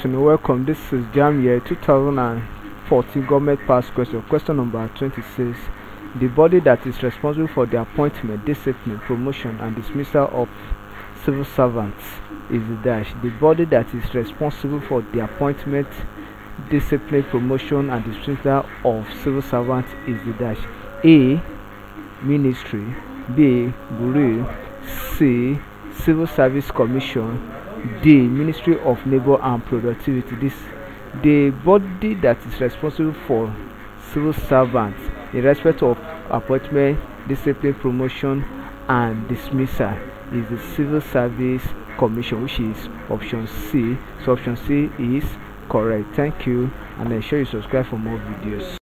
afternoon. Welcome. This is JAMB Year 2014 Government Pass Question. Question number 26. The body that is responsible for the appointment, discipline, promotion, and dismissal of civil servants is the dash. The body that is responsible for the appointment, discipline, promotion, and dismissal of civil servants is the dash. A. Ministry. B. Bureau. C. Civil Service Commission. D. Ministry of Labour and Productivity. This the body that is responsible for civil servants in respect of appointment, discipline, promotion, and dismissal is the Civil Service Commission, which is option C. So option C is correct. Thank you, and ensure you subscribe for more videos.